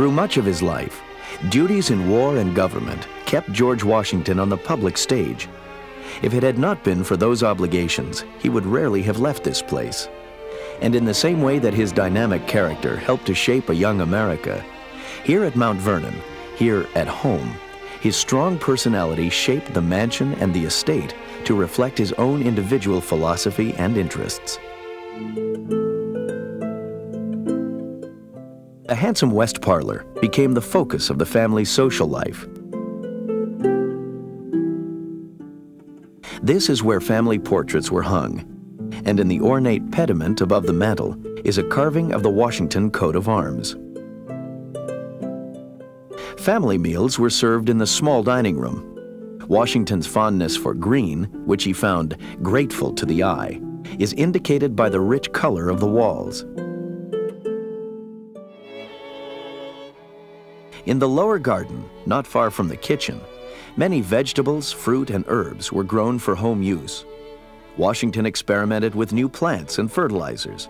Through much of his life, duties in war and government kept George Washington on the public stage. If it had not been for those obligations, he would rarely have left this place. And in the same way that his dynamic character helped to shape a young America, here at Mount Vernon, here at home, his strong personality shaped the mansion and the estate to reflect his own individual philosophy and interests. The handsome West Parlor became the focus of the family's social life. This is where family portraits were hung, and in the ornate pediment above the mantel is a carving of the Washington coat of arms. Family meals were served in the small dining room. Washington's fondness for green, which he found grateful to the eye, is indicated by the rich color of the walls. In the lower garden, not far from the kitchen, many vegetables, fruit, and herbs were grown for home use. Washington experimented with new plants and fertilizers.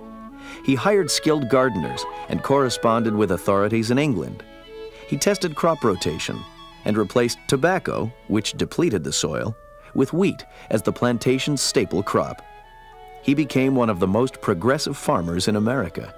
He hired skilled gardeners and corresponded with authorities in England. He tested crop rotation and replaced tobacco, which depleted the soil, with wheat as the plantation's staple crop. He became one of the most progressive farmers in America.